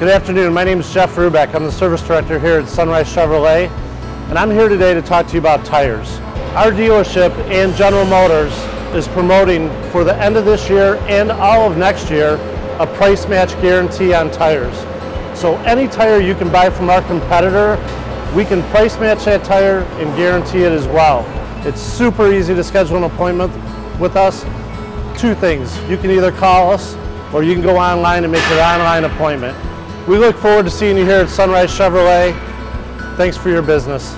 Good afternoon. My name is Jeff Rubeck. I'm the service director here at Sunrise Chevrolet, and I'm here today to talk to you about tires. Our dealership and General Motors is promoting for the end of this year and all of next year a price match guarantee on tires. So any tire you can buy from our competitor, we can price match that tire and guarantee it as well. It's super easy to schedule an appointment with us. Two things, you can either call us or you can go online and make your online appointment. We look forward to seeing you here at Sunrise Chevrolet. Thanks for your business.